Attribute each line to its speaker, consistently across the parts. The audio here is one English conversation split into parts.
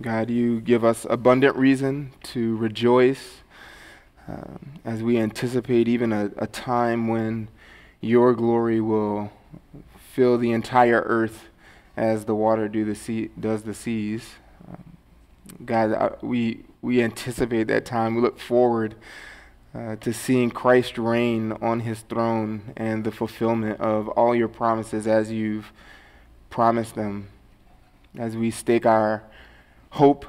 Speaker 1: God, you give us abundant reason to rejoice um, as we anticipate even a, a time when your glory will fill the entire earth as the water do the sea, does the seas. Um, God, uh, we, we anticipate that time. We look forward uh, to seeing Christ reign on his throne and the fulfillment of all your promises as you've promised them. As we stake our hope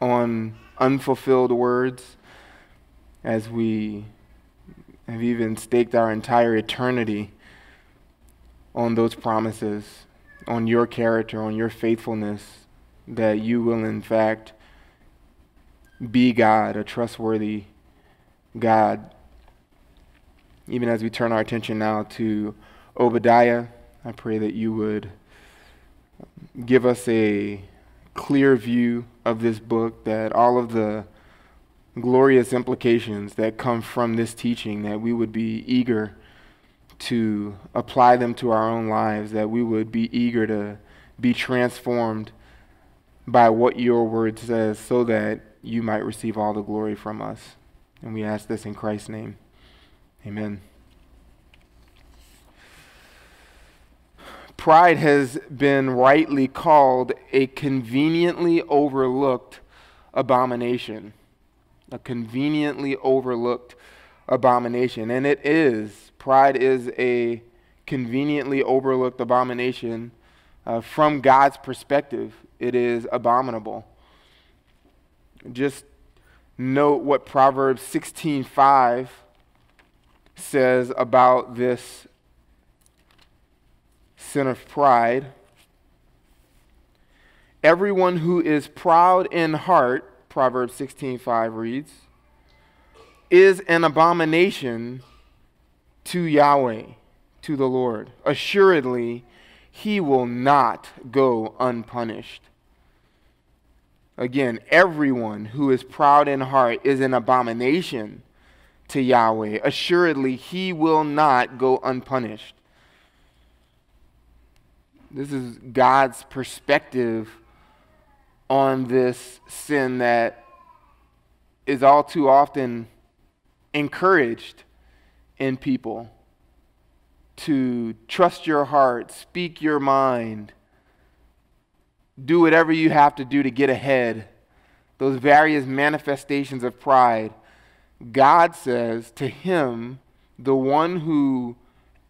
Speaker 1: on unfulfilled words, as we have even staked our entire eternity on those promises, on your character, on your faithfulness, that you will, in fact, be God, a trustworthy God. Even as we turn our attention now to Obadiah, I pray that you would give us a clear view of this book, that all of the glorious implications that come from this teaching, that we would be eager to apply them to our own lives, that we would be eager to be transformed by what your word says, so that you might receive all the glory from us. And we ask this in Christ's name. Amen. Pride has been rightly called a conveniently overlooked abomination. A conveniently overlooked abomination. And it is. Pride is a conveniently overlooked abomination uh, from God's perspective. It is abominable. Just note what Proverbs 16:5 says about this sin of pride. Everyone who is proud in heart, Proverbs 16:5 reads, is an abomination to Yahweh, to the Lord. Assuredly, he will not go unpunished. Again, everyone who is proud in heart is an abomination to Yahweh. Assuredly, he will not go unpunished. This is God's perspective on this sin that is all too often encouraged in people to trust your heart, speak your mind, do whatever you have to do to get ahead. Those various manifestations of pride. God says to him, the one who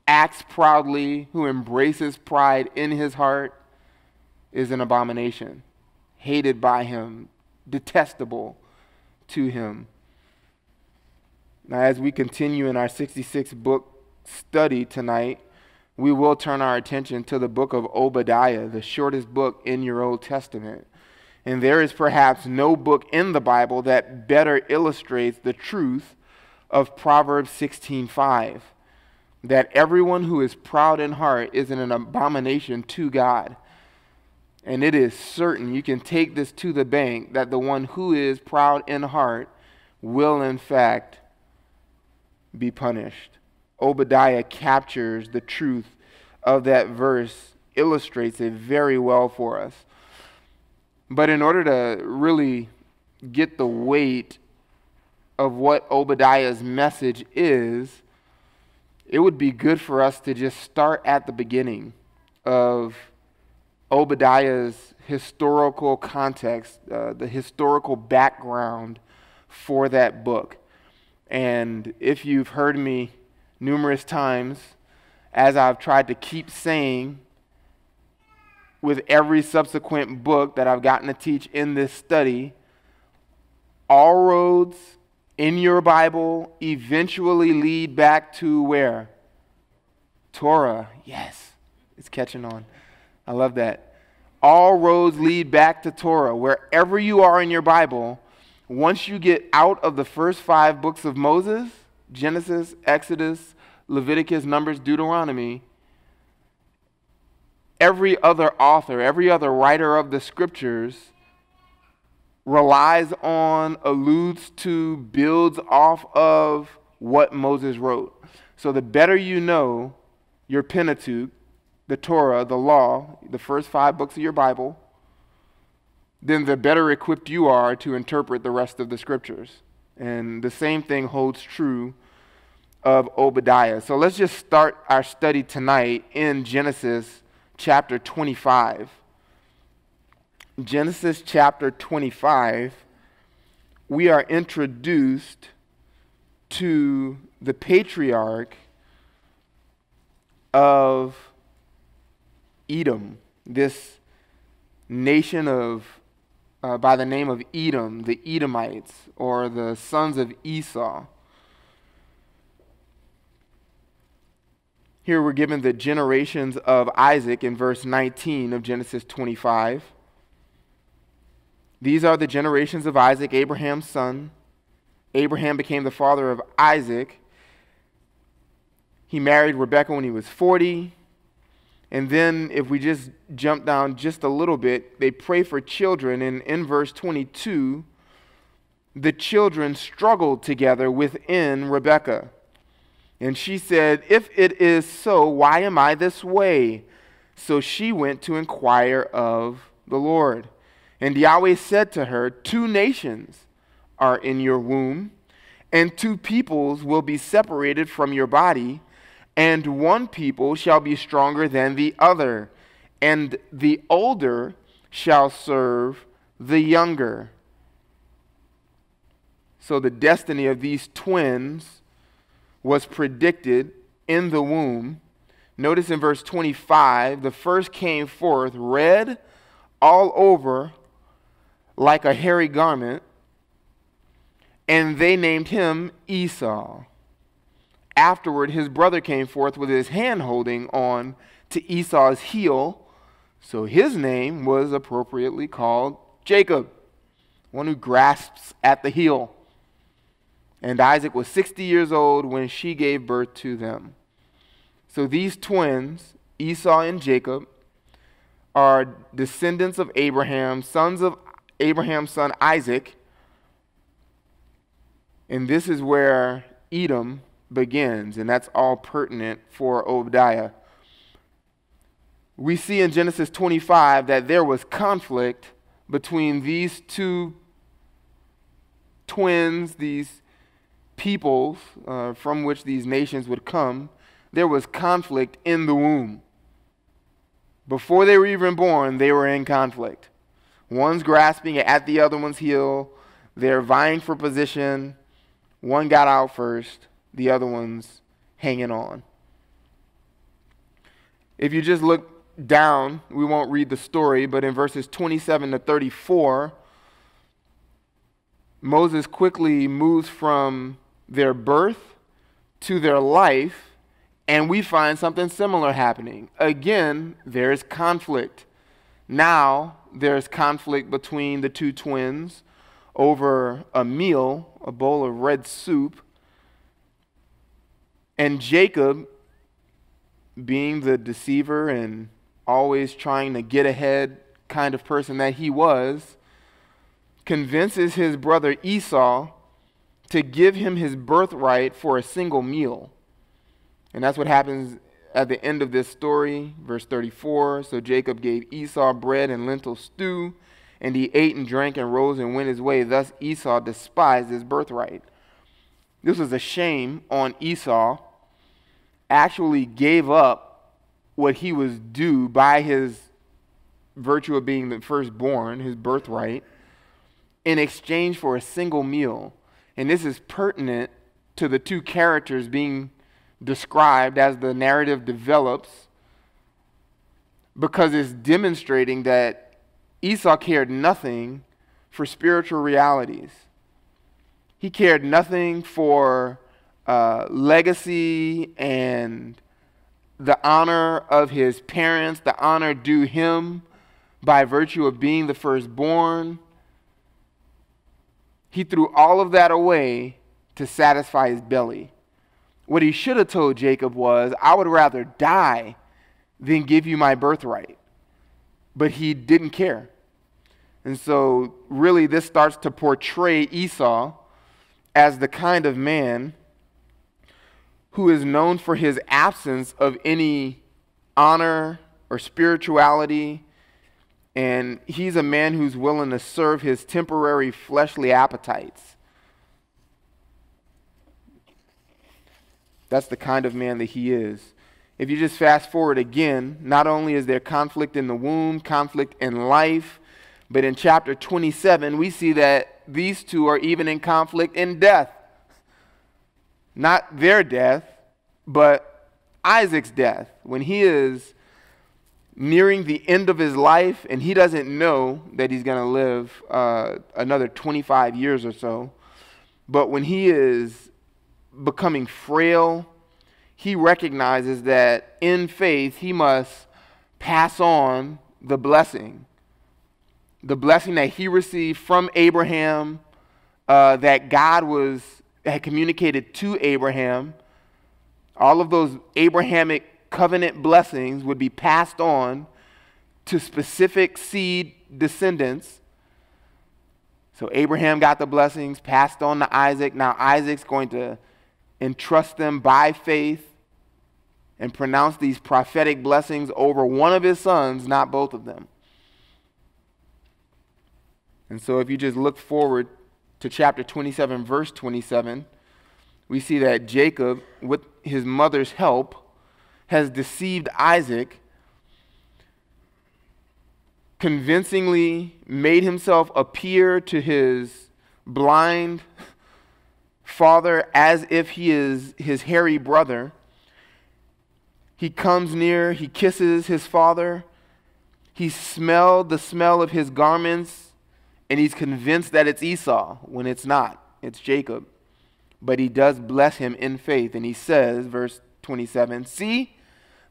Speaker 1: acts proudly, who embraces pride in his heart, is an abomination, hated by him, detestable to him. Now, as we continue in our 66 book study tonight, we will turn our attention to the book of Obadiah, the shortest book in your Old Testament. And there is perhaps no book in the Bible that better illustrates the truth of Proverbs 16:5 that everyone who is proud in heart is an abomination to God. And it is certain, you can take this to the bank, that the one who is proud in heart will, in fact, be punished. Obadiah captures the truth of that verse, illustrates it very well for us. But in order to really get the weight of what Obadiah's message is, it would be good for us to just start at the beginning of Obadiah's historical context, uh, the historical background for that book. And if you've heard me numerous times, as I've tried to keep saying with every subsequent book that I've gotten to teach in this study, all roads in your Bible eventually lead back to where? Torah. Yes, it's catching on. I love that. All roads lead back to Torah. Wherever you are in your Bible, once you get out of the first five books of Moses, Genesis, Exodus, Leviticus, Numbers, Deuteronomy, every other author, every other writer of the scriptures relies on, alludes to, builds off of what Moses wrote. So the better you know your Pentateuch, the Torah, the law, the first five books of your Bible, then the better equipped you are to interpret the rest of the scriptures. And the same thing holds true of Obadiah. So let's just start our study tonight in Genesis chapter 25. Genesis chapter 25, we are introduced to the patriarch of Edom, this nation of uh, by the name of Edom, the Edomites, or the sons of Esau. Here we're given the generations of Isaac in verse 19 of Genesis 25. These are the generations of Isaac, Abraham's son. Abraham became the father of Isaac. He married Rebekah when he was 40. And then, if we just jump down just a little bit, they pray for children. And in verse 22, the children struggled together within Rebekah. And she said, If it is so, why am I this way? So she went to inquire of the Lord. And Yahweh said to her, Two nations are in your womb, and two peoples will be separated from your body and one people shall be stronger than the other, and the older shall serve the younger. So the destiny of these twins was predicted in the womb. Notice in verse 25, the first came forth red all over like a hairy garment, and they named him Esau. Afterward, his brother came forth with his hand holding on to Esau's heel. So his name was appropriately called Jacob, one who grasps at the heel. And Isaac was 60 years old when she gave birth to them. So these twins, Esau and Jacob, are descendants of Abraham, sons of Abraham's son Isaac. And this is where Edom begins, and that's all pertinent for Obadiah. We see in Genesis 25 that there was conflict between these two twins, these peoples uh, from which these nations would come. There was conflict in the womb. Before they were even born, they were in conflict. One's grasping at the other one's heel. They're vying for position. One got out first the other one's hanging on. If you just look down, we won't read the story, but in verses 27 to 34, Moses quickly moves from their birth to their life, and we find something similar happening. Again, there's conflict. Now, there's conflict between the two twins over a meal, a bowl of red soup, and Jacob, being the deceiver and always trying to get ahead kind of person that he was, convinces his brother Esau to give him his birthright for a single meal. And that's what happens at the end of this story, verse 34. So Jacob gave Esau bread and lentil stew, and he ate and drank and rose and went his way. Thus Esau despised his birthright. This was a shame on Esau, actually gave up what he was due by his virtue of being the firstborn, his birthright, in exchange for a single meal. And this is pertinent to the two characters being described as the narrative develops because it's demonstrating that Esau cared nothing for spiritual realities. He cared nothing for uh, legacy and the honor of his parents, the honor due him by virtue of being the firstborn. He threw all of that away to satisfy his belly. What he should have told Jacob was, I would rather die than give you my birthright. But he didn't care. And so, really, this starts to portray Esau as the kind of man who is known for his absence of any honor or spirituality. And he's a man who's willing to serve his temporary fleshly appetites. That's the kind of man that he is. If you just fast forward again, not only is there conflict in the womb, conflict in life, but in chapter 27, we see that these two are even in conflict in death. Not their death, but Isaac's death. When he is nearing the end of his life and he doesn't know that he's going to live uh, another 25 years or so, but when he is becoming frail, he recognizes that in faith he must pass on the blessing. The blessing that he received from Abraham, uh, that God was had communicated to Abraham. All of those Abrahamic covenant blessings would be passed on to specific seed descendants. So Abraham got the blessings, passed on to Isaac. Now Isaac's going to entrust them by faith and pronounce these prophetic blessings over one of his sons, not both of them. And so, if you just look forward to chapter 27, verse 27, we see that Jacob, with his mother's help, has deceived Isaac, convincingly made himself appear to his blind father as if he is his hairy brother. He comes near, he kisses his father. He smelled the smell of his garments, and he's convinced that it's Esau when it's not, it's Jacob. But he does bless him in faith, and he says, verse 27 See,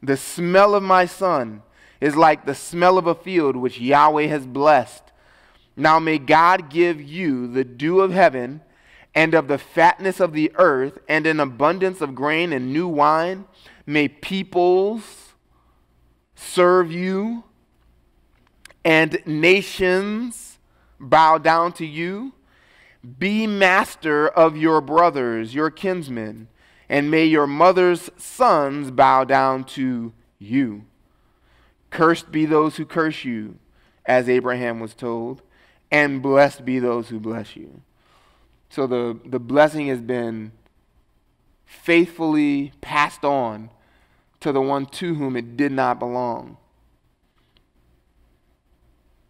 Speaker 1: the smell of my son is like the smell of a field which Yahweh has blessed. Now may God give you the dew of heaven and of the fatness of the earth, and an abundance of grain and new wine. May peoples serve you, and nations bow down to you. Be master of your brothers, your kinsmen, and may your mother's sons bow down to you. Cursed be those who curse you, as Abraham was told, and blessed be those who bless you. So the, the blessing has been faithfully passed on to the one to whom it did not belong.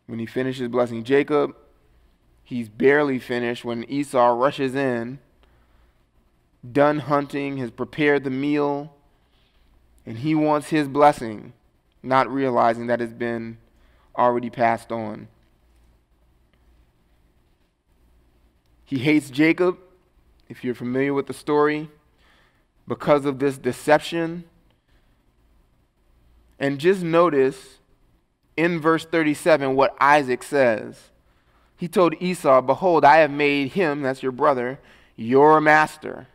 Speaker 1: When he finishes blessing Jacob, he's barely finished when Esau rushes in, done hunting, has prepared the meal, and he wants his blessing, not realizing that it's been already passed on. He hates Jacob, if you're familiar with the story, because of this deception. And just notice in verse 37 what Isaac says. He told Esau, Behold, I have made him, that's your brother, your master.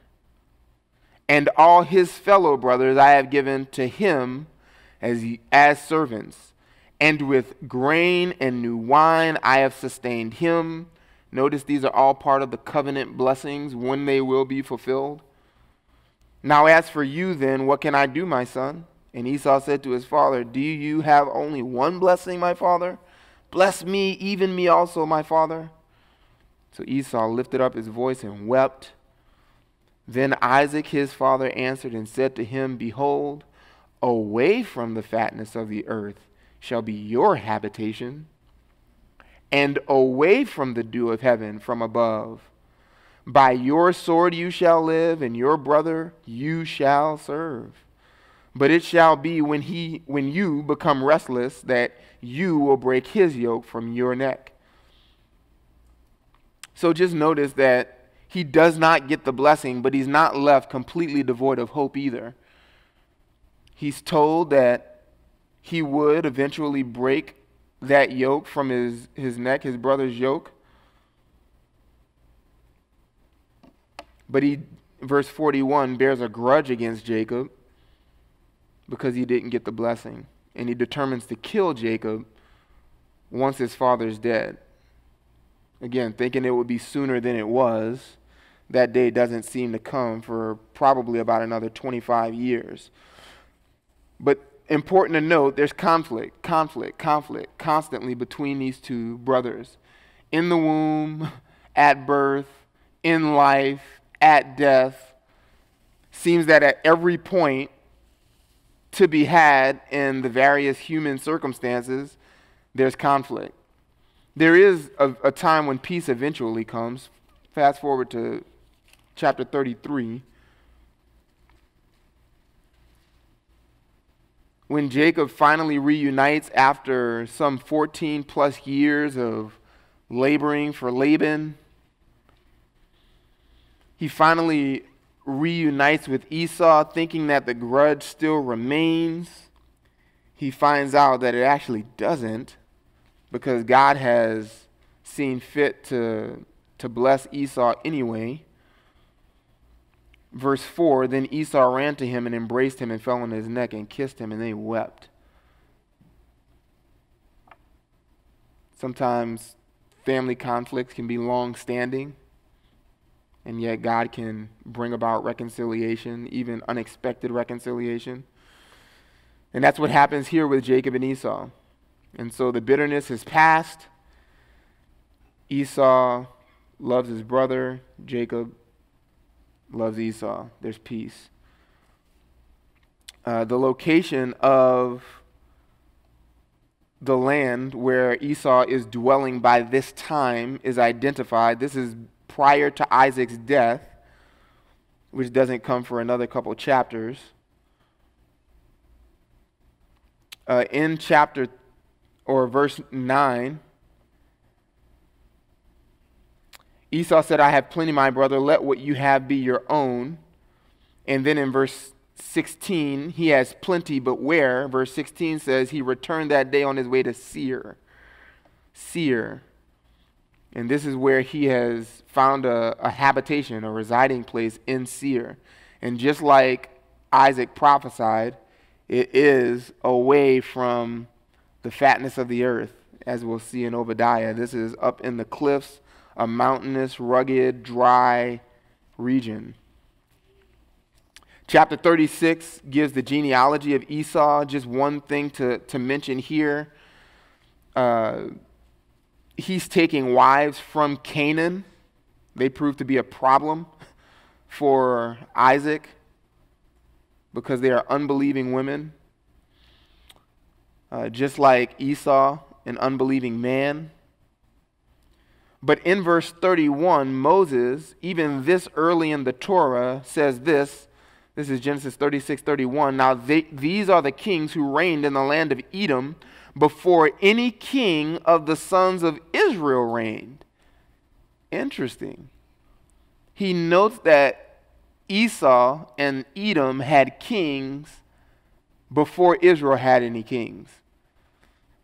Speaker 1: And all his fellow brothers I have given to him as, as servants. And with grain and new wine I have sustained him Notice these are all part of the covenant blessings when they will be fulfilled. Now, as for you, then, what can I do, my son? And Esau said to his father, Do you have only one blessing, my father? Bless me, even me also, my father. So Esau lifted up his voice and wept. Then Isaac his father answered and said to him, Behold, away from the fatness of the earth shall be your habitation and away from the dew of heaven from above. By your sword you shall live, and your brother you shall serve. But it shall be when he when you become restless that you will break his yoke from your neck. So just notice that he does not get the blessing, but he's not left completely devoid of hope either. He's told that he would eventually break that yoke from his, his neck, his brother's yoke. But he, verse 41, bears a grudge against Jacob because he didn't get the blessing. And he determines to kill Jacob once his father's dead. Again, thinking it would be sooner than it was, that day doesn't seem to come for probably about another 25 years. But important to note there's conflict, conflict, conflict constantly between these two brothers. In the womb, at birth, in life, at death. Seems that at every point to be had in the various human circumstances, there's conflict. There is a, a time when peace eventually comes. Fast forward to chapter 33. When Jacob finally reunites after some 14 plus years of laboring for Laban, he finally reunites with Esau, thinking that the grudge still remains. He finds out that it actually doesn't because God has seen fit to, to bless Esau anyway. Verse 4 Then Esau ran to him and embraced him and fell on his neck and kissed him, and they wept. Sometimes family conflicts can be long standing, and yet God can bring about reconciliation, even unexpected reconciliation. And that's what happens here with Jacob and Esau. And so the bitterness has passed. Esau loves his brother, Jacob loves Esau. There's peace. Uh, the location of the land where Esau is dwelling by this time is identified. This is prior to Isaac's death, which doesn't come for another couple chapters. Uh, in chapter or verse 9, Esau said, I have plenty, my brother. Let what you have be your own. And then in verse 16, he has plenty, but where? Verse 16 says, He returned that day on his way to Seir. Seir. And this is where he has found a, a habitation, a residing place in Seir. And just like Isaac prophesied, it is away from the fatness of the earth, as we'll see in Obadiah. This is up in the cliffs a mountainous, rugged, dry region. Chapter 36 gives the genealogy of Esau. Just one thing to, to mention here. Uh, he's taking wives from Canaan. They prove to be a problem for Isaac because they are unbelieving women. Uh, just like Esau, an unbelieving man. But in verse 31, Moses, even this early in the Torah, says this. This is Genesis 36 31. Now, they, these are the kings who reigned in the land of Edom before any king of the sons of Israel reigned. Interesting. He notes that Esau and Edom had kings before Israel had any kings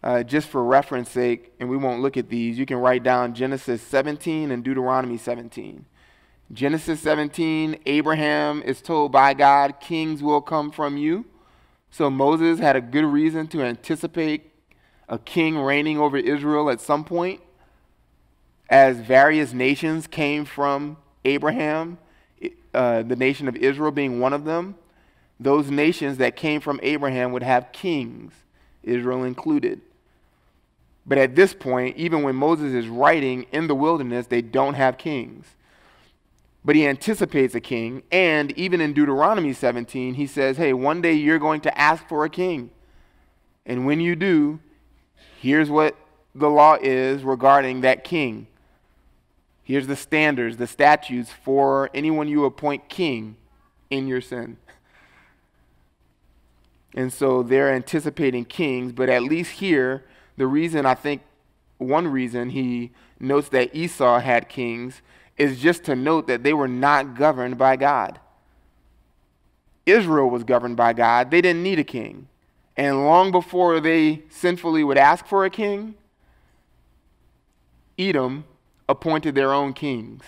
Speaker 1: uh, just for reference sake, and we won't look at these, you can write down Genesis 17 and Deuteronomy 17. Genesis 17, Abraham is told by God, kings will come from you. So Moses had a good reason to anticipate a king reigning over Israel at some point, as various nations came from Abraham, uh, the nation of Israel being one of them. Those nations that came from Abraham would have kings, Israel included. But at this point, even when Moses is writing in the wilderness, they don't have kings. But he anticipates a king. And even in Deuteronomy 17, he says, hey, one day you're going to ask for a king. And when you do, here's what the law is regarding that king. Here's the standards, the statutes for anyone you appoint king in your sin. And so they're anticipating kings, but at least here, the reason I think one reason he notes that Esau had kings is just to note that they were not governed by God. Israel was governed by God. They didn't need a king. And long before they sinfully would ask for a king, Edom appointed their own kings.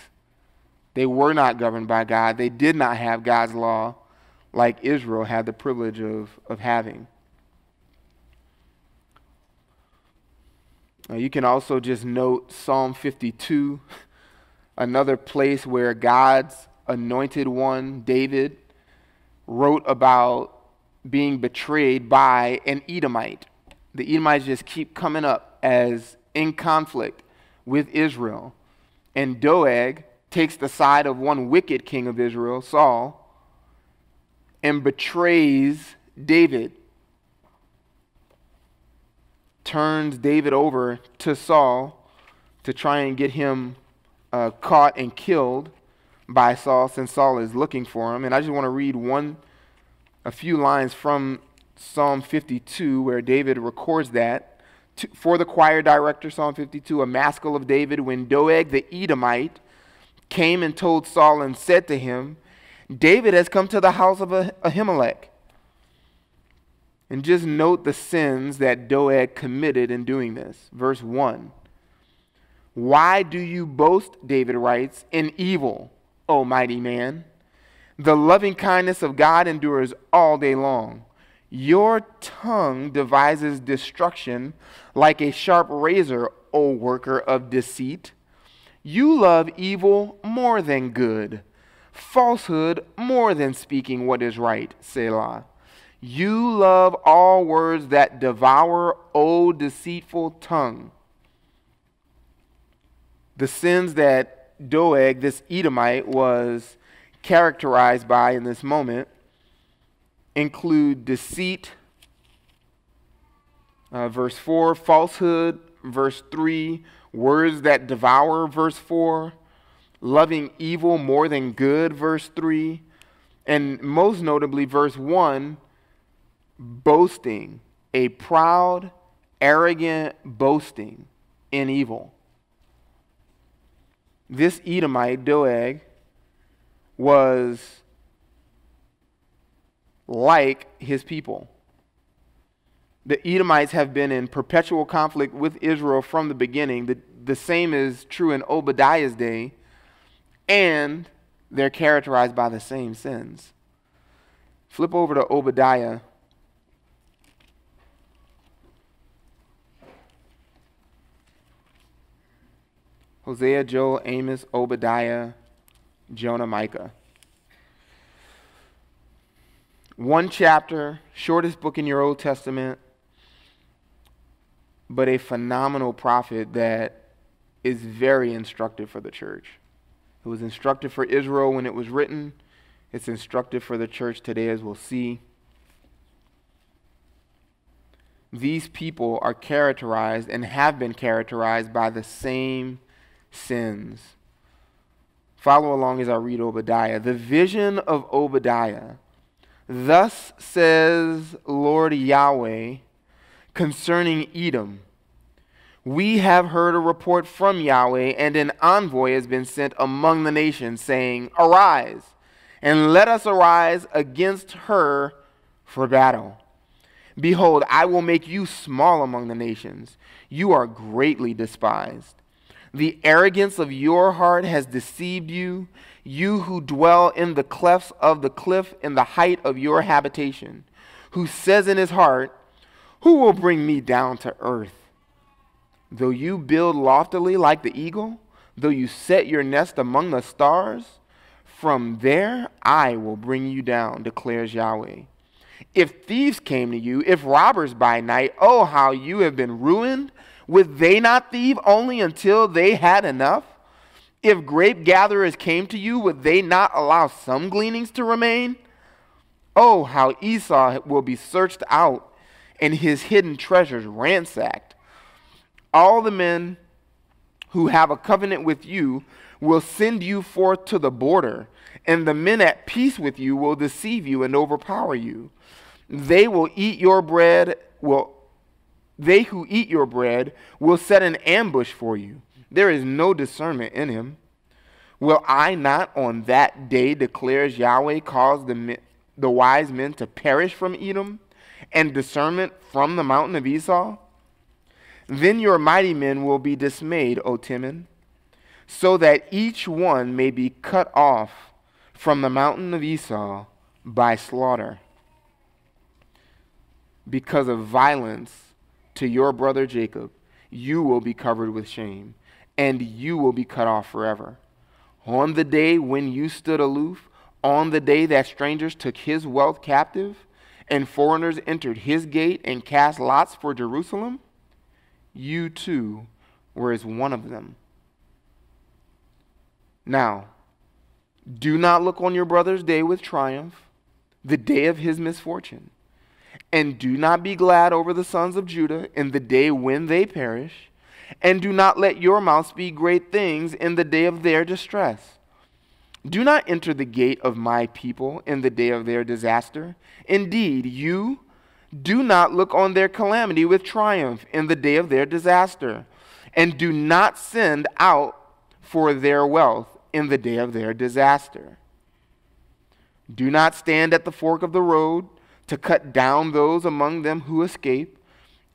Speaker 1: They were not governed by God. They did not have God's law like Israel had the privilege of, of having. You can also just note Psalm 52, another place where God's anointed one, David, wrote about being betrayed by an Edomite. The Edomites just keep coming up as in conflict with Israel. And Doeg takes the side of one wicked king of Israel, Saul, and betrays David. Turns David over to Saul to try and get him uh, caught and killed by Saul since Saul is looking for him. And I just want to read one, a few lines from Psalm 52 where David records that. For the choir director, Psalm 52, a maskil of David, when Doeg the Edomite came and told Saul and said to him, David has come to the house of Ahimelech. And just note the sins that Doeg committed in doing this. Verse 1. Why do you boast, David writes, in evil, O mighty man? The loving kindness of God endures all day long. Your tongue devises destruction like a sharp razor, O worker of deceit. You love evil more than good, falsehood more than speaking what is right, Selah. You love all words that devour, O deceitful tongue. The sins that Doeg, this Edomite, was characterized by in this moment include deceit, uh, verse 4, falsehood, verse 3, words that devour, verse 4, loving evil more than good, verse 3, and most notably, verse 1, boasting, a proud, arrogant boasting in evil. This Edomite, Doeg, was like his people. The Edomites have been in perpetual conflict with Israel from the beginning. The, the same is true in Obadiah's day, and they're characterized by the same sins. Flip over to Obadiah. Hosea, Joel, Amos, Obadiah, Jonah, Micah. One chapter, shortest book in your Old Testament, but a phenomenal prophet that is very instructive for the church. It was instructive for Israel when it was written. It's instructive for the church today, as we'll see. These people are characterized and have been characterized by the same sins. Follow along as I read Obadiah. The vision of Obadiah Thus says Lord Yahweh concerning Edom We have heard a report from Yahweh, and an envoy has been sent among the nations, saying, Arise, and let us arise against her for battle. Behold, I will make you small among the nations. You are greatly despised. The arrogance of your heart has deceived you you who dwell in the clefts of the cliff in the height of your habitation, who says in his heart, Who will bring me down to earth? Though you build loftily like the eagle, though you set your nest among the stars, from there I will bring you down, declares Yahweh. If thieves came to you, if robbers by night, oh, how you have been ruined! Would they not thieve only until they had enough? If grape gatherers came to you, would they not allow some gleanings to remain? Oh, how Esau will be searched out and his hidden treasures ransacked. All the men who have a covenant with you will send you forth to the border, and the men at peace with you will deceive you and overpower you. They will eat your bread, will they who eat your bread will set an ambush for you. There is no discernment in him. Will I not on that day, declares Yahweh, cause the, the wise men to perish from Edom and discernment from the mountain of Esau? Then your mighty men will be dismayed, O Teman, so that each one may be cut off from the mountain of Esau by slaughter. Because of violence to your brother Jacob, you will be covered with shame and you will be cut off forever. On the day when you stood aloof, on the day that strangers took his wealth captive, and foreigners entered his gate and cast lots for Jerusalem, you too were as one of them. Now, do not look on your brother's day with triumph, the day of his misfortune. And do not be glad over the sons of Judah in the day when they perish. And do not let your mouth speak great things in the day of their distress. Do not enter the gate of my people in the day of their disaster. Indeed, you do not look on their calamity with triumph in the day of their disaster. And do not send out for their wealth in the day of their disaster. Do not stand at the fork of the road to cut down those among them who escape,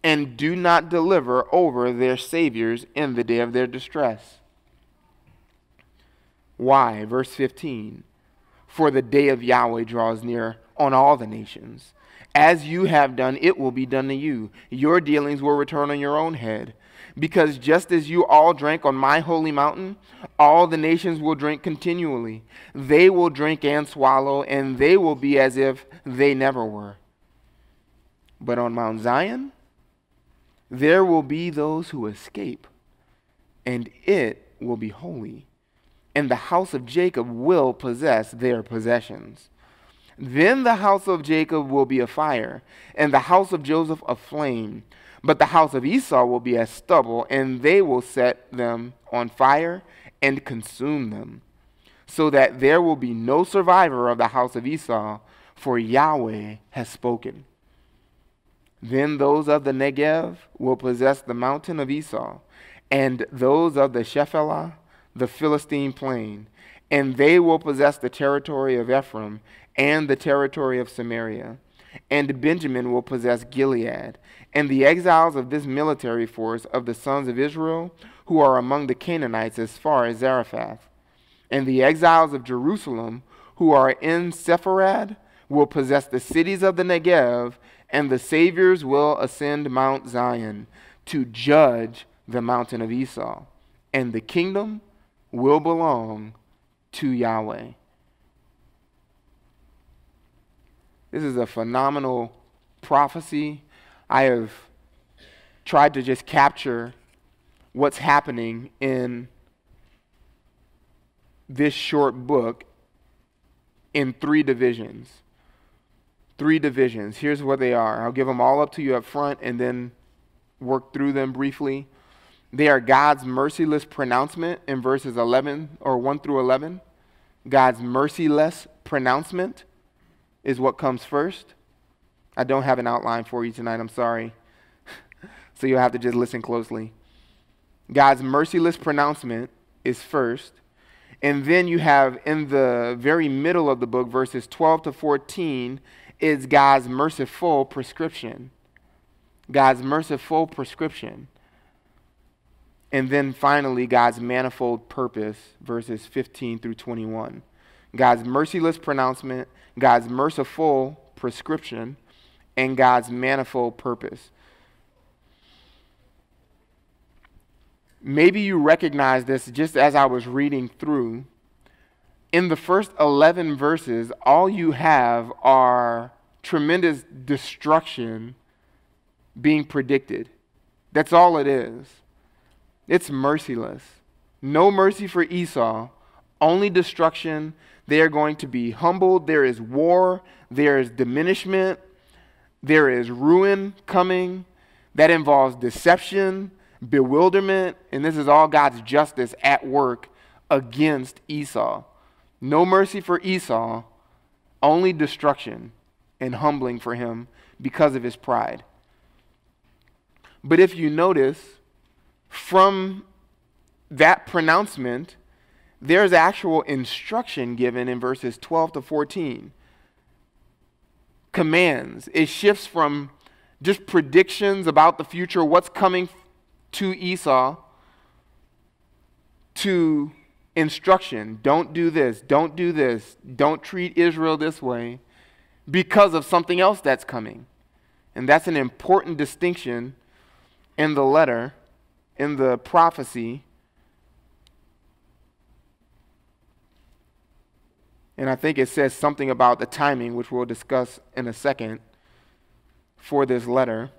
Speaker 1: and do not deliver over their saviors in the day of their distress. Why? Verse 15 For the day of Yahweh draws near on all the nations. As you have done, it will be done to you. Your dealings will return on your own head. Because just as you all drank on my holy mountain, all the nations will drink continually. They will drink and swallow, and they will be as if they never were. But on Mount Zion, there will be those who escape, and it will be holy. And the house of Jacob will possess their possessions. Then the house of Jacob will be a fire, and the house of Joseph a flame. But the house of Esau will be as stubble, and they will set them on fire and consume them, so that there will be no survivor of the house of Esau, for Yahweh has spoken. Then those of the Negev will possess the mountain of Esau, and those of the Shephelah, the Philistine plain, and they will possess the territory of Ephraim and the territory of Samaria. And Benjamin will possess Gilead, and the exiles of this military force of the sons of Israel, who are among the Canaanites as far as Zarephath. And the exiles of Jerusalem, who are in Sepharad, will possess the cities of the Negev, and the saviors will ascend Mount Zion to judge the mountain of Esau. And the kingdom will belong to Yahweh. This is a phenomenal prophecy. I have tried to just capture what's happening in this short book in three divisions. Three divisions. Here's what they are. I'll give them all up to you up front and then work through them briefly. They are God's merciless pronouncement in verses 11 or 1 through 11. God's merciless pronouncement is what comes first. I don't have an outline for you tonight, I'm sorry. so you'll have to just listen closely. God's merciless pronouncement is first. And then you have in the very middle of the book, verses 12 to 14, is God's merciful prescription. God's merciful prescription. And then finally, God's manifold purpose, verses 15 through 21. God's merciless pronouncement, God's merciful prescription, and God's manifold purpose. Maybe you recognize this just as I was reading through. In the first 11 verses, all you have are tremendous destruction being predicted. That's all it is. It's merciless. No mercy for Esau, only destruction they are going to be humbled. There is war. There is diminishment. There is ruin coming. That involves deception, bewilderment, and this is all God's justice at work against Esau. No mercy for Esau, only destruction and humbling for him because of his pride. But if you notice, from that pronouncement, there's actual instruction given in verses 12 to 14. Commands. It shifts from just predictions about the future, what's coming to Esau, to instruction. Don't do this. Don't do this. Don't treat Israel this way because of something else that's coming. And that's an important distinction in the letter, in the prophecy And I think it says something about the timing, which we'll discuss in a second. for this letter.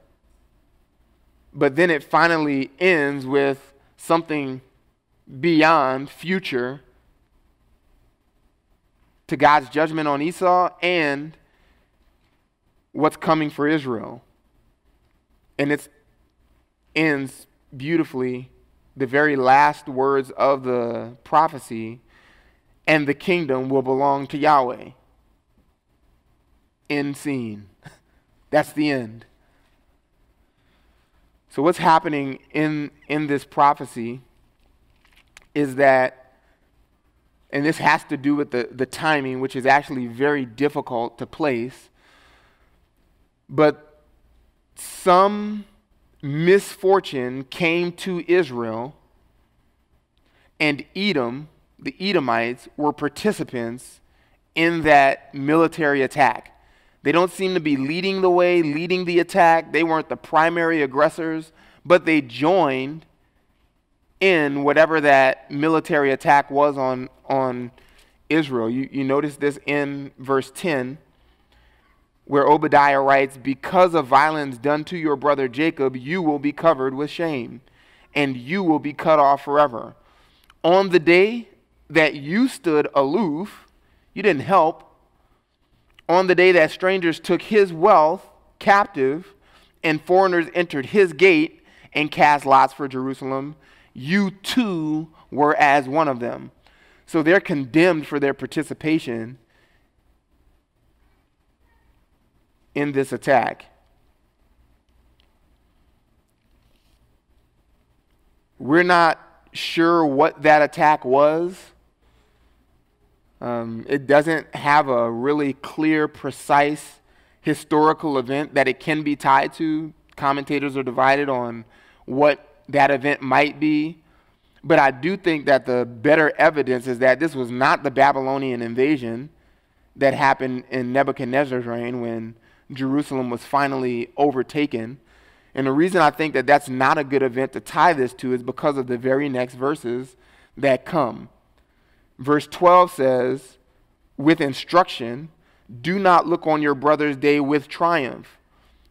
Speaker 1: But then it finally ends with something beyond future to God's judgment on Esau and what's coming for Israel. And it ends beautifully the very last words of the prophecy and the kingdom will belong to Yahweh. End scene. That's the end. So, what's happening in, in this prophecy is that, and this has to do with the, the timing, which is actually very difficult to place, but some misfortune came to Israel, and Edom, the Edomites, were participants in that military attack. They don't seem to be leading the way, leading the attack. They weren't the primary aggressors, but they joined in whatever that military attack was on, on Israel. You, you notice this in verse 10, where Obadiah writes, Because of violence done to your brother Jacob, you will be covered with shame, and you will be cut off forever. On the day that you stood aloof, you didn't help, on the day that strangers took his wealth captive and foreigners entered his gate and cast lots for Jerusalem, you too were as one of them. So they're condemned for their participation in this attack. We're not sure what that attack was. Um, it doesn't have a really clear, precise historical event that it can be tied to. Commentators are divided on what that event might be. But I do think that the better evidence is that this was not the Babylonian invasion that happened in Nebuchadnezzar's reign when Jerusalem was finally overtaken. And the reason I think that that's not a good event to tie this to is because of the very next verses that come. Verse 12 says, with instruction, do not look on your brother's day with triumph,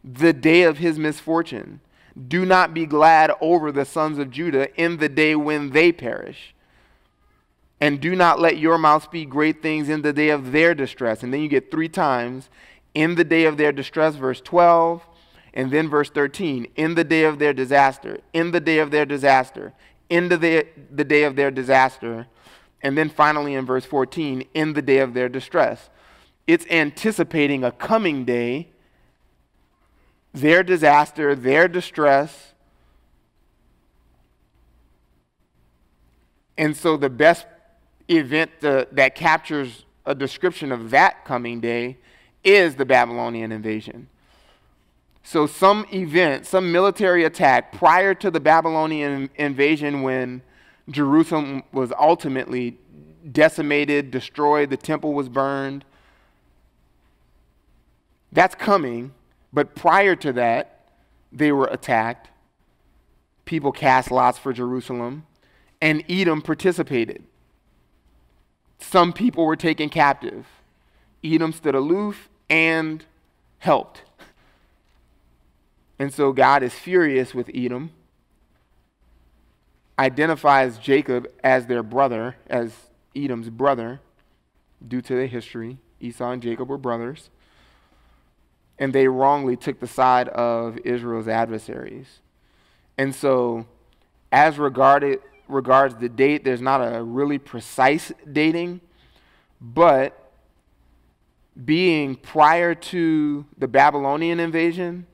Speaker 1: the day of his misfortune. Do not be glad over the sons of Judah in the day when they perish. And do not let your mouth speak great things in the day of their distress. And then you get three times in the day of their distress, verse 12, and then verse 13, in the day of their disaster, in the day of their disaster, in the day, the day of their disaster, and then finally in verse 14, in the day of their distress. It's anticipating a coming day, their disaster, their distress. And so the best event that captures a description of that coming day is the Babylonian invasion. So, some event, some military attack prior to the Babylonian invasion when Jerusalem was ultimately decimated, destroyed, the temple was burned. That's coming, but prior to that, they were attacked. People cast lots for Jerusalem, and Edom participated. Some people were taken captive. Edom stood aloof and helped. And so God is furious with Edom identifies Jacob as their brother, as Edom's brother, due to the history. Esau and Jacob were brothers. And they wrongly took the side of Israel's adversaries. And so, as regarded, regards the date, there's not a really precise dating, but being prior to the Babylonian invasion,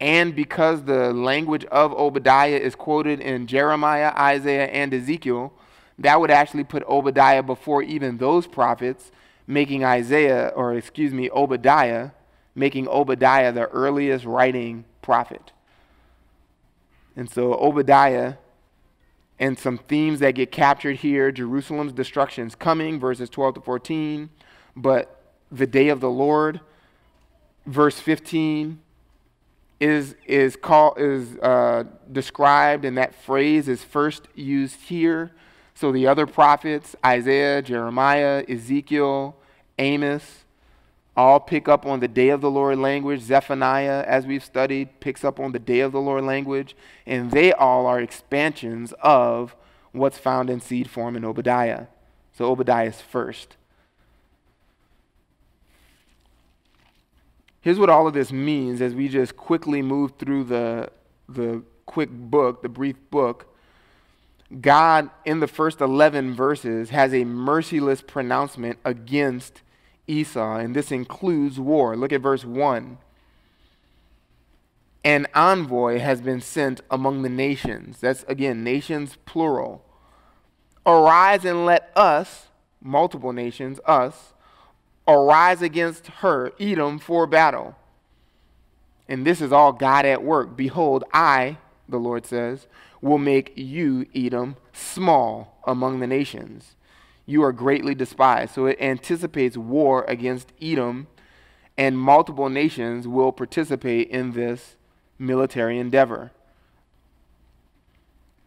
Speaker 1: and because the language of Obadiah is quoted in Jeremiah, Isaiah, and Ezekiel, that would actually put Obadiah before even those prophets, making Isaiah, or excuse me, Obadiah, making Obadiah the earliest writing prophet. And so Obadiah and some themes that get captured here Jerusalem's destruction is coming, verses 12 to 14, but the day of the Lord, verse 15 is, is, called, is uh, described, and that phrase is first used here. So the other prophets, Isaiah, Jeremiah, Ezekiel, Amos, all pick up on the day of the Lord language. Zephaniah, as we've studied, picks up on the day of the Lord language. And they all are expansions of what's found in seed form in Obadiah. So Obadiah is first. Here's what all of this means as we just quickly move through the, the quick book, the brief book. God, in the first 11 verses, has a merciless pronouncement against Esau, and this includes war. Look at verse 1. An envoy has been sent among the nations. That's again, nations plural. Arise and let us, multiple nations, us, arise against her, Edom, for battle. And this is all God at work. Behold, I, the Lord says, will make you, Edom, small among the nations. You are greatly despised. So it anticipates war against Edom, and multiple nations will participate in this military endeavor.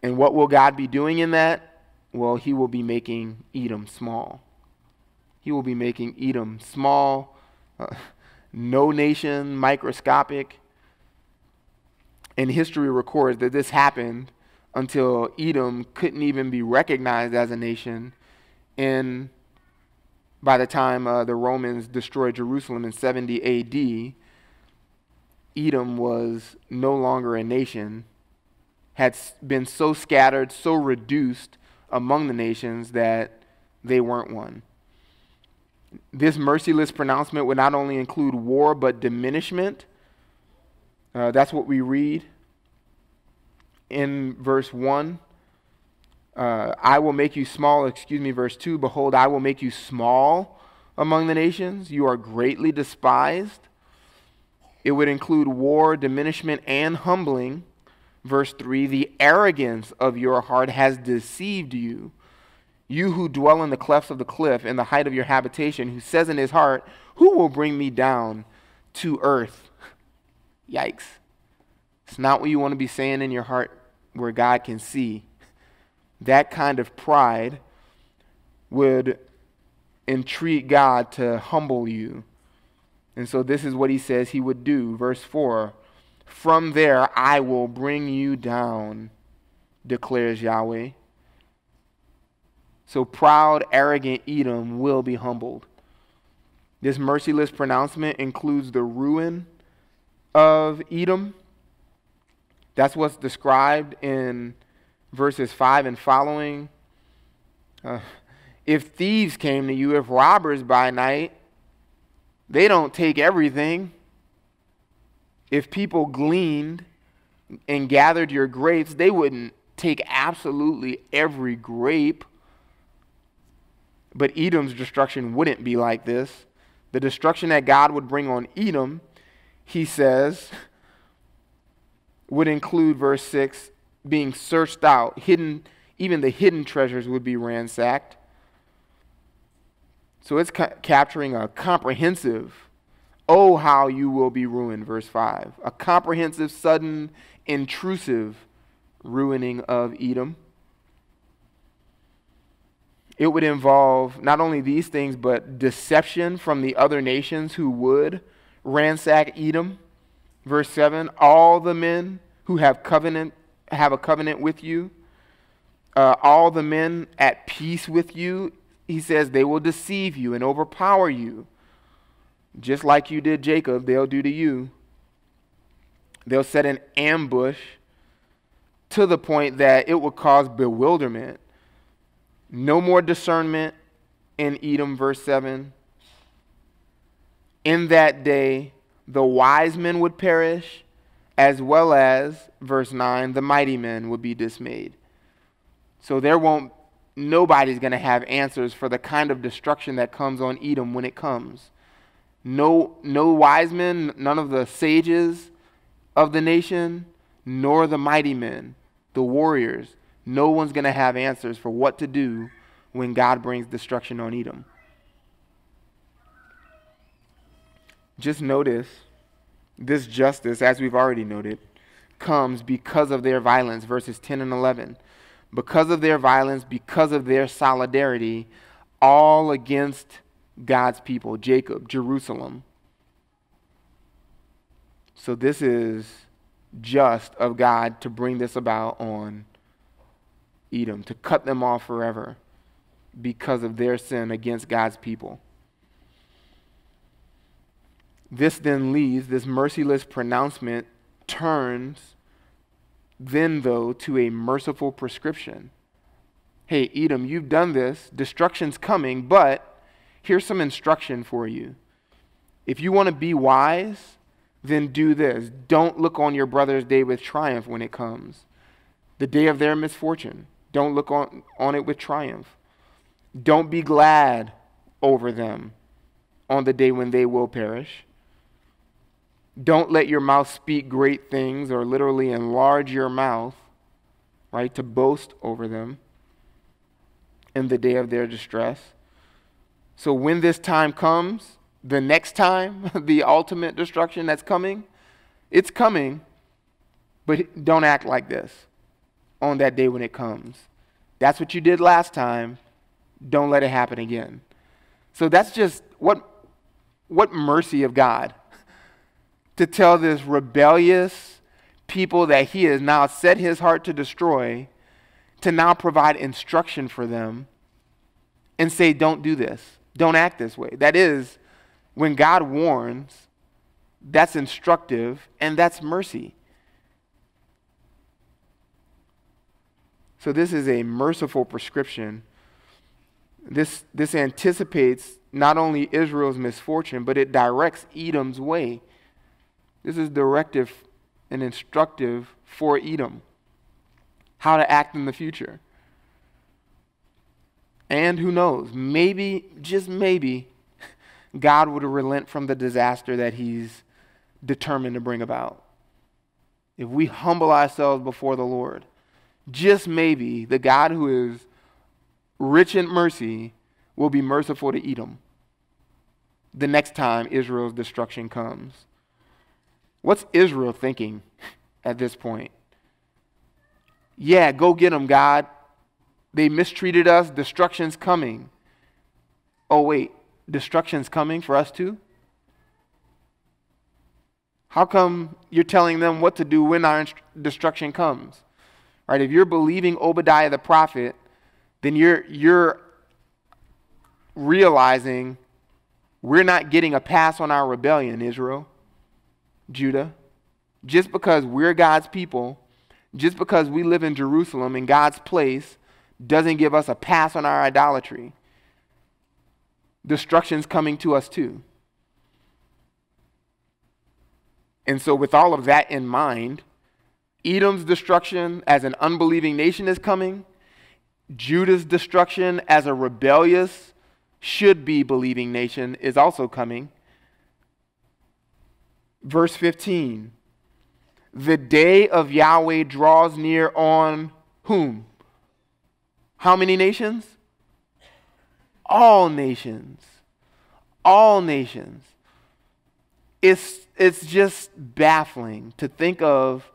Speaker 1: And what will God be doing in that? Well, he will be making Edom small. He will be making Edom small, uh, no nation, microscopic. And history records that this happened until Edom couldn't even be recognized as a nation And by the time uh, the Romans destroyed Jerusalem in 70 AD, Edom was no longer a nation, had been so scattered, so reduced among the nations that they weren't one. This merciless pronouncement would not only include war, but diminishment. Uh, that's what we read in verse 1. Uh, I will make you small, excuse me, verse 2. Behold, I will make you small among the nations. You are greatly despised. It would include war, diminishment, and humbling. Verse 3 The arrogance of your heart has deceived you. You who dwell in the clefts of the cliff, in the height of your habitation, who says in his heart, Who will bring me down to earth? Yikes. It's not what you want to be saying in your heart where God can see. That kind of pride would entreat God to humble you. And so this is what he says he would do. Verse 4 From there I will bring you down, declares Yahweh. So proud, arrogant Edom will be humbled. This merciless pronouncement includes the ruin of Edom. That's what's described in verses 5 and following. Uh, if thieves came to you, if robbers by night, they don't take everything. If people gleaned and gathered your grapes, they wouldn't take absolutely every grape. But Edom's destruction wouldn't be like this. The destruction that God would bring on Edom, he says, would include verse 6 being searched out, hidden, even the hidden treasures would be ransacked. So it's ca- capturing a comprehensive, oh, how you will be ruined, verse 5. A comprehensive, sudden, intrusive ruining of Edom it would involve not only these things, but deception from the other nations who would ransack Edom. Verse 7 All the men who have covenant have a covenant with you, uh, all the men at peace with you, he says, they will deceive you and overpower you. Just like you did Jacob, they'll do to you. They'll set an ambush to the point that it will cause bewilderment no more discernment in Edom, verse 7. In that day, the wise men would perish, as well as, verse 9, the mighty men would be dismayed. So there won't, nobody's going to have answers for the kind of destruction that comes on Edom when it comes. No, no wise men, none of the sages of the nation, nor the mighty men, the warriors, no one's going to have answers for what to do when God brings destruction on Edom. Just notice this justice, as we've already noted, comes because of their violence, verses 10 and 11. Because of their violence, because of their solidarity, all against God's people, Jacob, Jerusalem. So this is just of God to bring this about on Edom, to cut them off forever because of their sin against God's people. This then leads, this merciless pronouncement turns then, though, to a merciful prescription. Hey, Edom, you've done this, destruction's coming, but here's some instruction for you. If you want to be wise, then do this. Don't look on your brother's day with triumph when it comes. The day of their misfortune, don't look on, on it with triumph. Don't be glad over them on the day when they will perish. Don't let your mouth speak great things or literally enlarge your mouth, right, to boast over them in the day of their distress. So when this time comes, the next time, the ultimate destruction that's coming, it's coming, but don't act like this on that day when it comes. That's what you did last time. Don't let it happen again. So that's just what what mercy of God to tell this rebellious people that he has now set his heart to destroy, to now provide instruction for them and say, don't do this. Don't act this way. That is, when God warns, that's instructive and that's mercy. So, this is a merciful prescription. This, this anticipates not only Israel's misfortune, but it directs Edom's way. This is directive and instructive for Edom how to act in the future. And who knows, maybe, just maybe, God would relent from the disaster that he's determined to bring about. If we humble ourselves before the Lord, just maybe the God who is rich in mercy will be merciful to Edom the next time Israel's destruction comes. What's Israel thinking at this point? Yeah, go get them, God. They mistreated us. Destruction's coming. Oh, wait, destruction's coming for us too? How come you're telling them what to do when our destruction comes? Right? If you're believing Obadiah the prophet, then you're, you're realizing we're not getting a pass on our rebellion, Israel. Judah, just because we're God's people, just because we live in Jerusalem in God's place, doesn't give us a pass on our idolatry. Destruction's coming to us too. And so, with all of that in mind, Edom's destruction as an unbelieving nation is coming. Judah's destruction as a rebellious, should be believing nation is also coming. Verse 15 The day of Yahweh draws near on whom? How many nations? All nations. All nations. It's, it's just baffling to think of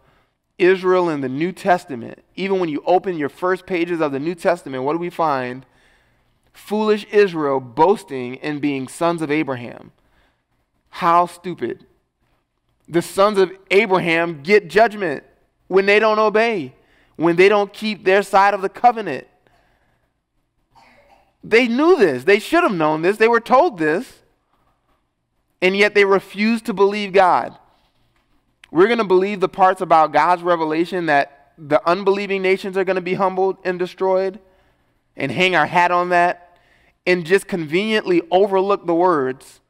Speaker 1: Israel in the New Testament. Even when you open your first pages of the New Testament, what do we find? Foolish Israel boasting in being sons of Abraham. How stupid the sons of Abraham get judgment when they don't obey, when they don't keep their side of the covenant. They knew this. They should have known this. They were told this. And yet they refused to believe God. We're going to believe the parts about God's revelation that the unbelieving nations are going to be humbled and destroyed and hang our hat on that and just conveniently overlook the words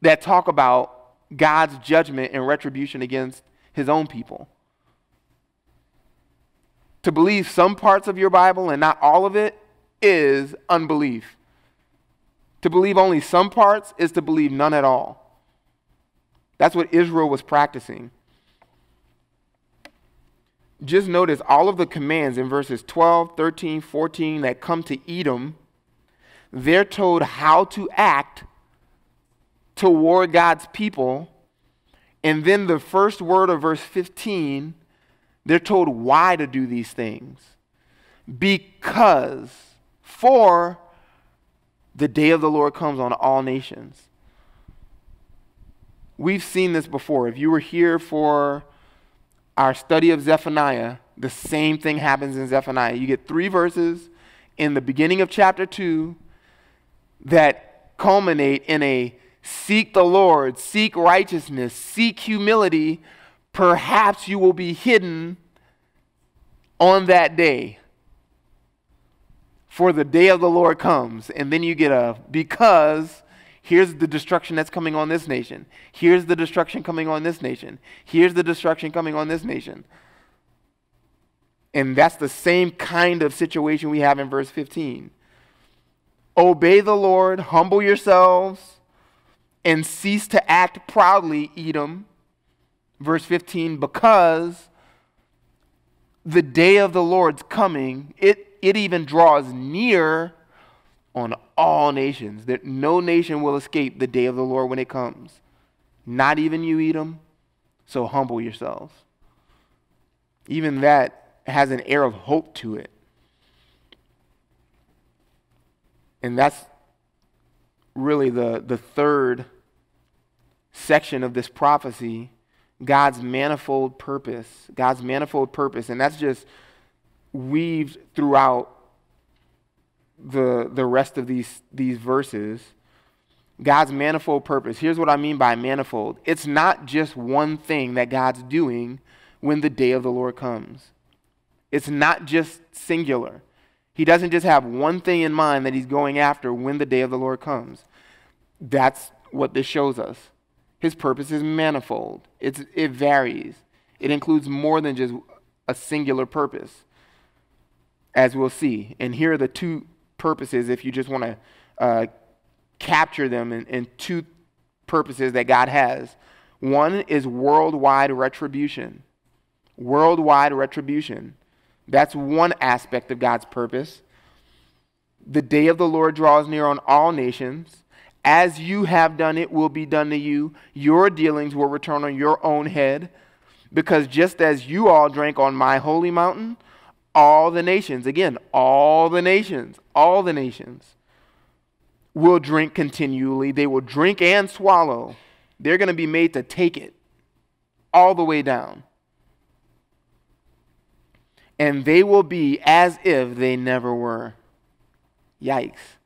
Speaker 1: that talk about God's judgment and retribution against his own people. To believe some parts of your Bible and not all of it is unbelief. To believe only some parts is to believe none at all. That's what Israel was practicing. Just notice all of the commands in verses 12, 13, 14 that come to Edom, they're told how to act toward God's people. And then the first word of verse 15, they're told why to do these things. Because, for The day of the Lord comes on all nations. We've seen this before. If you were here for our study of Zephaniah, the same thing happens in Zephaniah. You get three verses in the beginning of chapter 2 that culminate in a seek the Lord, seek righteousness, seek humility. Perhaps you will be hidden on that day. For the day of the Lord comes. And then you get a because here's the destruction that's coming on this nation. Here's the destruction coming on this nation. Here's the destruction coming on this nation. And that's the same kind of situation we have in verse 15. Obey the Lord, humble yourselves, and cease to act proudly, Edom. Verse 15, because the day of the Lord's coming, it, it even draws near on all nations. That no nation will escape the day of the Lord when it comes. Not even you, Edom. So humble yourselves. Even that has an air of hope to it. And that's really the, the third section of this prophecy God's manifold purpose. God's manifold purpose. And that's just weaved throughout the, the rest of these, these verses. God's manifold purpose. Here's what I mean by manifold it's not just one thing that God's doing when the day of the Lord comes. It's not just singular. He doesn't just have one thing in mind that he's going after when the day of the Lord comes. That's what this shows us. His purpose is manifold, it's, it varies, it includes more than just a singular purpose, as we'll see. And here are the two purposes, if you just want to uh, capture them in, in two purposes that God has. One is worldwide retribution. Worldwide retribution. That's one aspect of God's purpose. The day of the Lord draws near on all nations. As you have done, it will be done to you. Your dealings will return on your own head. Because just as you all drank on my holy mountain, all the nations, again, all the nations, all the nations will drink continually. They will drink and swallow. They're going to be made to take it all the way down and they will be as if they never were. Yikes.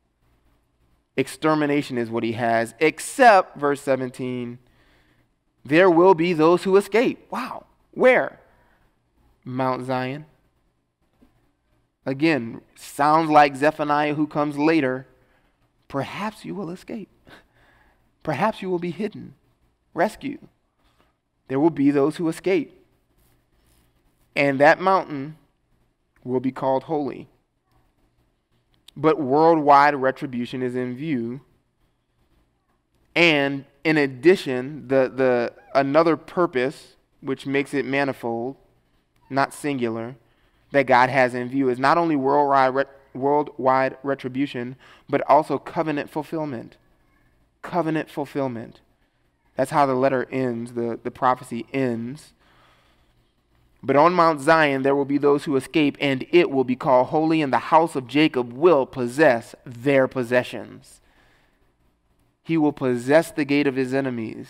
Speaker 1: Extermination is what he has, except, verse 17, there will be those who escape. Wow. Where? Mount Zion. Again, sounds like Zephaniah who comes later. Perhaps you will escape. Perhaps you will be hidden, rescued. There will be those who escape. And that mountain will be called holy. But worldwide retribution is in view. And in addition, the, the another purpose, which makes it manifold, not singular, that God has in view is not only worldwide, worldwide retribution, but also covenant fulfillment. Covenant fulfillment. That's how the letter ends, the, the prophecy ends. But on Mount Zion there will be those who escape, and it will be called holy, and the house of Jacob will possess their possessions. He will possess the gate of his enemies,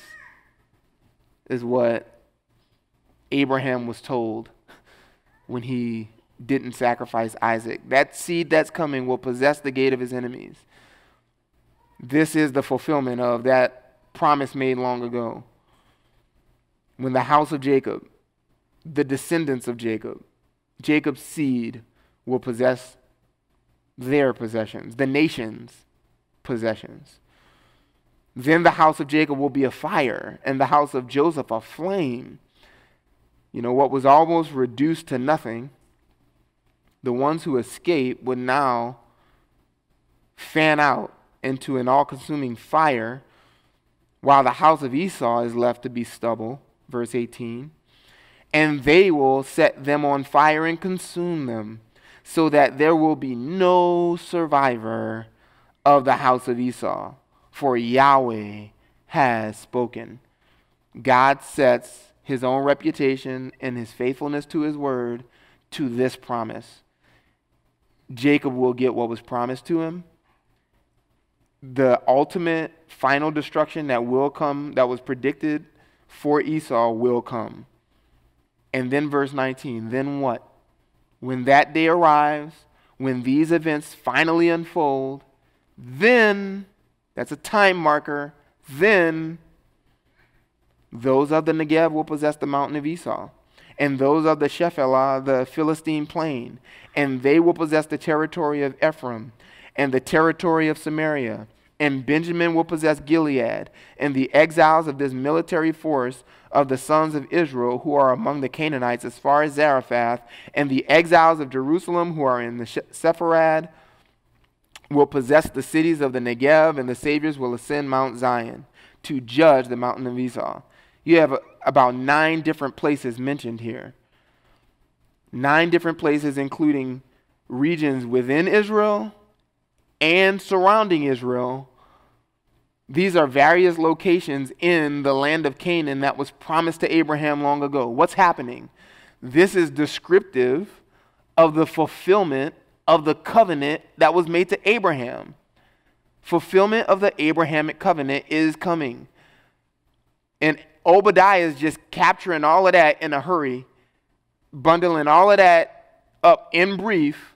Speaker 1: is what Abraham was told when he didn't sacrifice Isaac. That seed that's coming will possess the gate of his enemies. This is the fulfillment of that promise made long ago. When the house of Jacob the descendants of Jacob, Jacob's seed, will possess their possessions, the nation's possessions. Then the house of Jacob will be a fire, and the house of Joseph a flame. You know, what was almost reduced to nothing, the ones who escape would now fan out into an all consuming fire, while the house of Esau is left to be stubble. Verse 18 and they will set them on fire and consume them, so that there will be no survivor of the house of Esau. For Yahweh has spoken. God sets his own reputation and his faithfulness to his word to this promise. Jacob will get what was promised to him, the ultimate final destruction that will come, that was predicted for Esau, will come. And then, verse 19, then what? When that day arrives, when these events finally unfold, then, that's a time marker, then those of the Negev will possess the mountain of Esau, and those of the Shephelah, the Philistine plain, and they will possess the territory of Ephraim and the territory of Samaria. And Benjamin will possess Gilead, and the exiles of this military force of the sons of Israel who are among the Canaanites as far as Zarephath, and the exiles of Jerusalem who are in the Sepharad will possess the cities of the Negev, and the saviors will ascend Mount Zion to judge the mountain of Esau. You have about nine different places mentioned here. Nine different places, including regions within Israel and surrounding Israel. These are various locations in the land of Canaan that was promised to Abraham long ago. What's happening? This is descriptive of the fulfillment of the covenant that was made to Abraham. Fulfillment of the Abrahamic covenant is coming. And Obadiah is just capturing all of that in a hurry, bundling all of that up in brief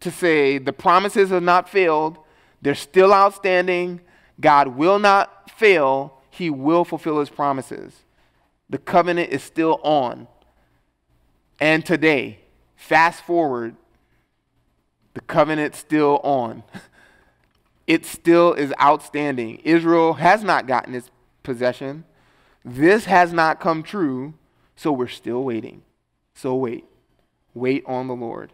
Speaker 1: to say the promises have not failed, they're still outstanding, God will not fail, He will fulfill His promises. The covenant is still on. And today, fast forward, the covenant's still on. It still is outstanding. Israel has not gotten its possession. This has not come true, so we're still waiting. So wait. Wait on the Lord.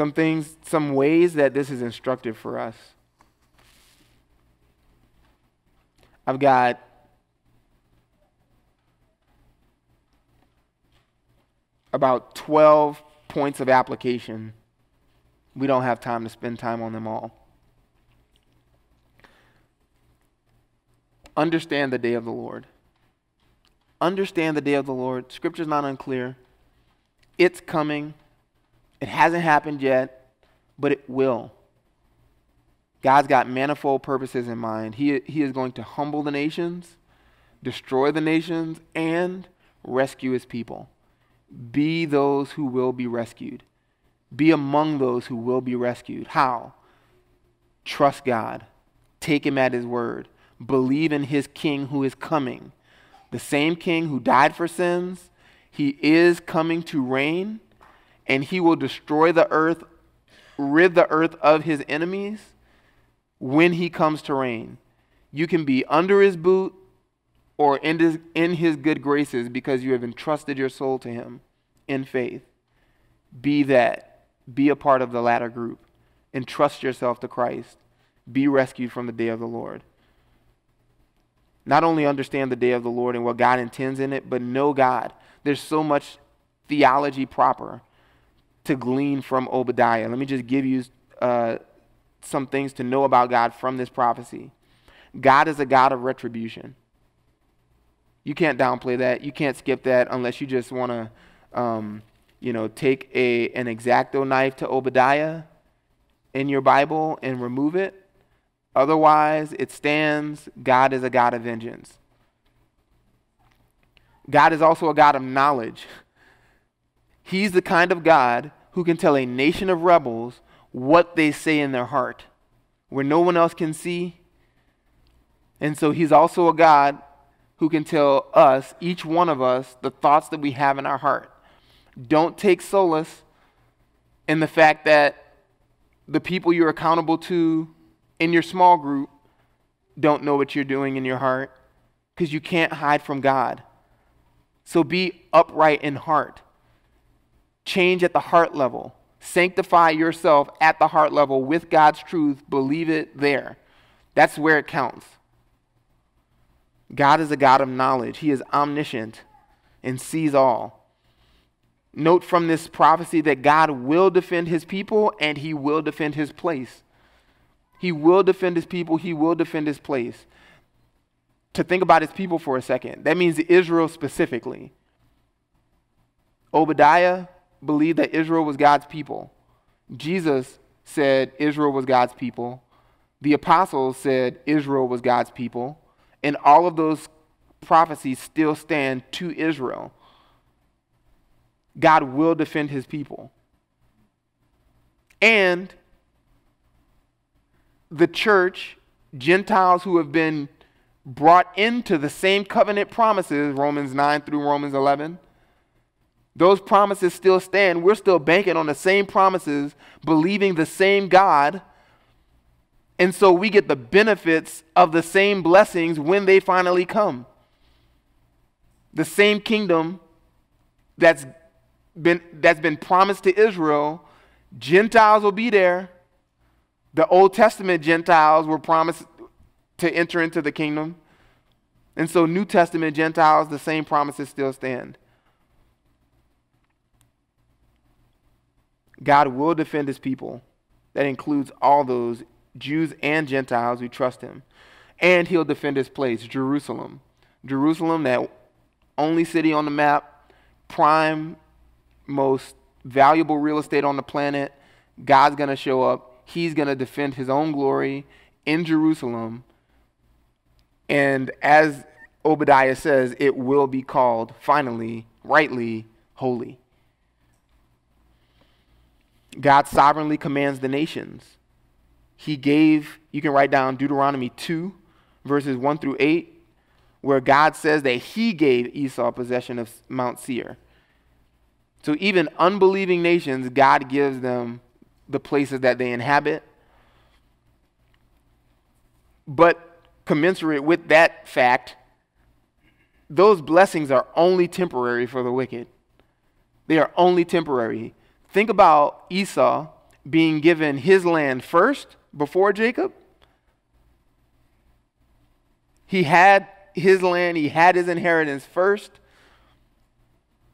Speaker 1: some things, some ways that this is instructive for us. I've got about 12 points of application. We don't have time to spend time on them all. Understand the day of the Lord. Understand the day of the Lord. Scripture's not unclear. It's coming. It hasn't happened yet, but it will. God's got manifold purposes in mind. He, he is going to humble the nations, destroy the nations, and rescue his people. Be those who will be rescued. Be among those who will be rescued. How? Trust God. Take him at his word. Believe in his king who is coming. The same king who died for sins, he is coming to reign and he will destroy the earth, rid the earth of his enemies when he comes to reign. You can be under his boot or in his, in his good graces because you have entrusted your soul to him in faith. Be that. Be a part of the latter group. Entrust yourself to Christ. Be rescued from the day of the Lord. Not only understand the day of the Lord and what God intends in it, but know God. There's so much theology proper to glean from Obadiah. Let me just give you uh, some things to know about God from this prophecy. God is a God of retribution. You can't downplay that. You can't skip that unless you just want to, um, you know, take a an X-Acto knife to Obadiah in your Bible and remove it. Otherwise, it stands. God is a God of vengeance. God is also a God of knowledge. He's the kind of God who can tell a nation of rebels what they say in their heart, where no one else can see. And so he's also a God who can tell us, each one of us, the thoughts that we have in our heart. Don't take solace in the fact that the people you're accountable to in your small group don't know what you're doing in your heart because you can't hide from God. So be upright in heart. Change at the heart level. Sanctify yourself at the heart level with God's truth. Believe it there. That's where it counts. God is a God of knowledge, He is omniscient and sees all. Note from this prophecy that God will defend His people and He will defend His place. He will defend His people, He will defend His place. To think about His people for a second, that means Israel specifically. Obadiah believed that Israel was God's people. Jesus said Israel was God's people. The apostles said Israel was God's people. And all of those prophecies still stand to Israel. God will defend his people. And the church, Gentiles who have been brought into the same covenant promises, Romans 9 through Romans 11, those promises still stand. We're still banking on the same promises, believing the same God. And so we get the benefits of the same blessings when they finally come. The same kingdom that's been, that's been promised to Israel, Gentiles will be there. The Old Testament Gentiles were promised to enter into the kingdom. And so, New Testament Gentiles, the same promises still stand. God will defend his people. That includes all those Jews and Gentiles who trust him. And he'll defend his place, Jerusalem. Jerusalem, that only city on the map, prime, most valuable real estate on the planet. God's going to show up. He's going to defend his own glory in Jerusalem. And as Obadiah says, it will be called, finally, rightly, holy. God sovereignly commands the nations. He gave, you can write down Deuteronomy 2, verses 1 through 8, where God says that He gave Esau possession of Mount Seir. So even unbelieving nations, God gives them the places that they inhabit. But commensurate with that fact, those blessings are only temporary for the wicked. They are only temporary. Think about Esau being given his land first before Jacob. He had his land, he had his inheritance first,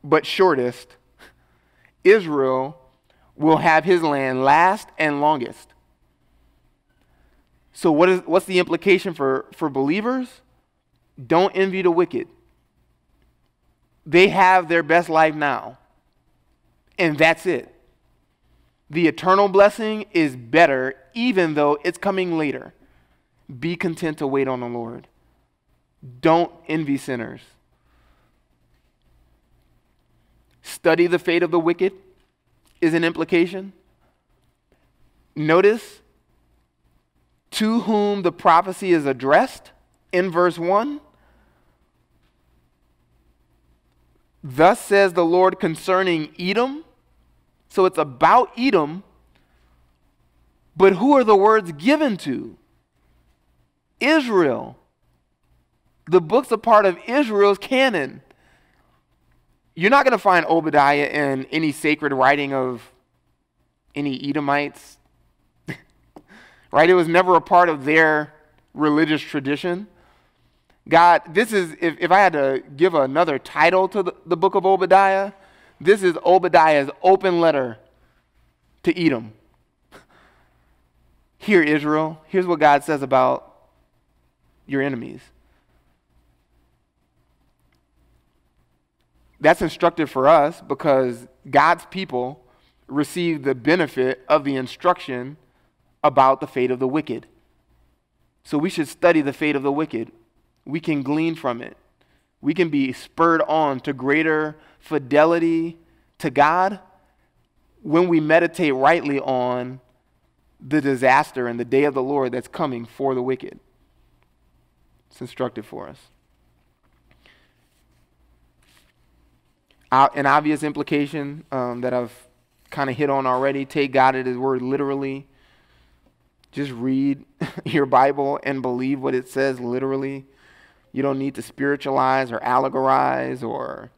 Speaker 1: but shortest. Israel will have his land last and longest. So, what is, what's the implication for, for believers? Don't envy the wicked. They have their best life now. And that's it. The eternal blessing is better, even though it's coming later. Be content to wait on the Lord. Don't envy sinners. Study the fate of the wicked is an implication. Notice to whom the prophecy is addressed in verse 1 Thus says the Lord concerning Edom. So it's about Edom, but who are the words given to? Israel. The book's a part of Israel's canon. You're not going to find Obadiah in any sacred writing of any Edomites, right? It was never a part of their religious tradition. God, this is, if, if I had to give another title to the, the book of Obadiah, this is Obadiah's open letter to Edom. Here, Israel, here's what God says about your enemies. That's instructive for us because God's people receive the benefit of the instruction about the fate of the wicked. So we should study the fate of the wicked we can glean from it. We can be spurred on to greater fidelity to God when we meditate rightly on the disaster and the day of the Lord that's coming for the wicked. It's instructive for us. An obvious implication um, that I've kind of hit on already take God at His word literally. Just read your Bible and believe what it says literally. You don't need to spiritualize or allegorize or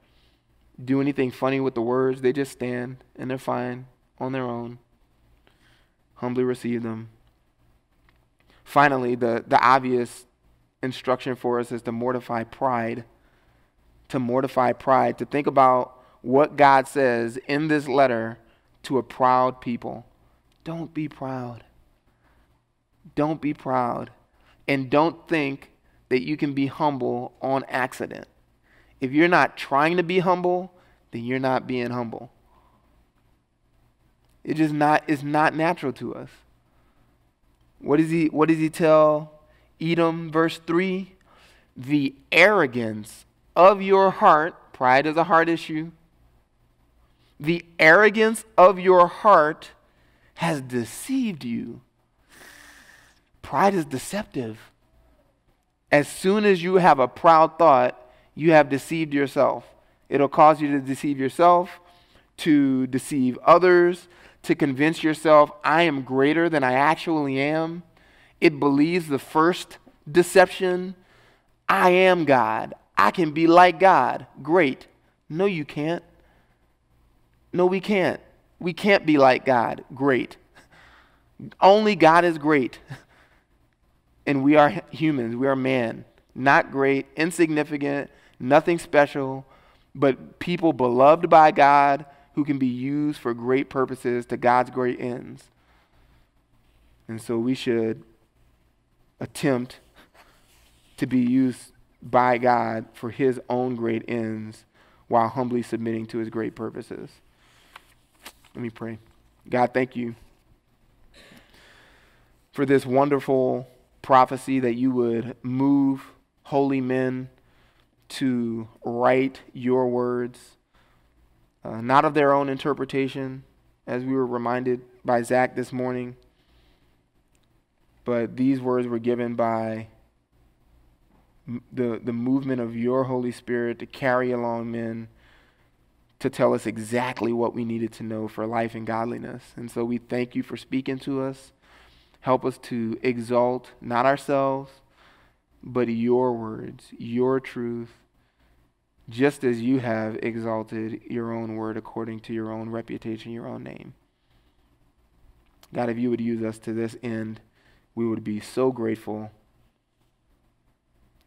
Speaker 1: do anything funny with the words. They just stand and they're fine on their own. Humbly receive them. Finally, the, the obvious instruction for us is to mortify pride. To mortify pride. To think about what God says in this letter to a proud people. Don't be proud. Don't be proud. And don't think that you can be humble on accident. If you're not trying to be humble, then you're not being humble. It just not is not natural to us. What does he what does he tell Edom verse 3? The arrogance of your heart, pride is a heart issue. The arrogance of your heart has deceived you. Pride is deceptive. As soon as you have a proud thought, you have deceived yourself. It'll cause you to deceive yourself, to deceive others, to convince yourself, I am greater than I actually am. It believes the first deception I am God. I can be like God. Great. No, you can't. No, we can't. We can't be like God. Great. Only God is great. And we are humans. We are man. Not great, insignificant, nothing special, but people beloved by God who can be used for great purposes to God's great ends. And so we should attempt to be used by God for his own great ends while humbly submitting to his great purposes. Let me pray. God, thank you for this wonderful prophecy that you would move holy men to write your words, uh, not of their own interpretation, as we were reminded by Zach this morning, but these words were given by the, the movement of your Holy Spirit to carry along men to tell us exactly what we needed to know for life and godliness. And so we thank you for speaking to us. Help us to exalt not ourselves, but your words, your truth, just as you have exalted your own word according to your own reputation, your own name. God, if you would use us to this end, we would be so grateful.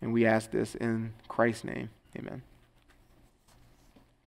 Speaker 1: And we ask this in Christ's name. Amen.